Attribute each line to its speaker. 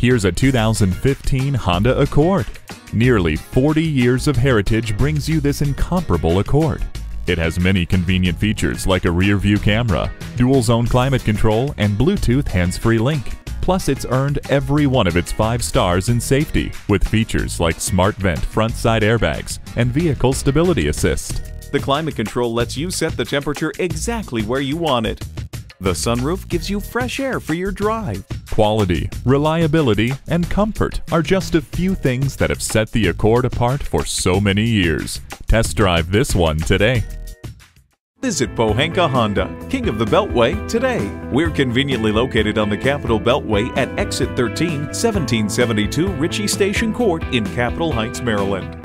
Speaker 1: Here's a 2015 Honda Accord. Nearly 40 years of heritage brings you this incomparable Accord. It has many convenient features like a rear view camera, dual zone climate control, and Bluetooth hands-free link. Plus, it's earned every one of its five stars in safety with features like smart vent front side airbags and vehicle stability assist.
Speaker 2: The climate control lets you set the temperature exactly where you want it. The sunroof gives you fresh air for your drive.
Speaker 1: Quality, reliability, and comfort are just a few things that have set the Accord apart for so many years. Test drive this one today.
Speaker 2: Visit Pohanka Honda, King of the Beltway, today. We're conveniently located on the Capitol Beltway at Exit 13, 1772 Ritchie Station Court in Capitol Heights, Maryland.